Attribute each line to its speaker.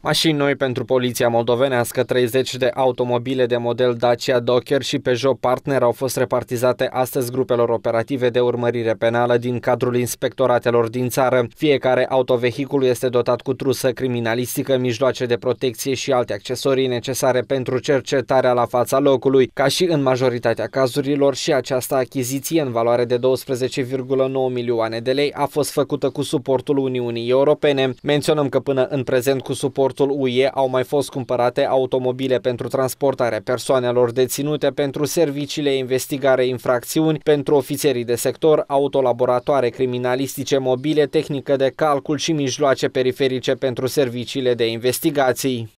Speaker 1: Mașini noi pentru poliția moldovenească, 30 de automobile de model Dacia Docker și Peugeot Partner au fost repartizate astăzi grupelor operative de urmărire penală din cadrul inspectoratelor din țară. Fiecare autovehicul este dotat cu trusă criminalistică, mijloace de protecție și alte accesorii necesare pentru cercetarea la fața locului. Ca și în majoritatea cazurilor și această achiziție în valoare de 12,9 milioane de lei a fost făcută cu suportul Uniunii Europene. Menționăm că până în prezent cu suport transportul UE au mai fost cumpărate automobile pentru transportarea persoanelor deținute pentru serviciile investigare infracțiuni, pentru ofițerii de sector, autolaboratoare criminalistice mobile, tehnică de calcul și mijloace periferice pentru serviciile de investigații.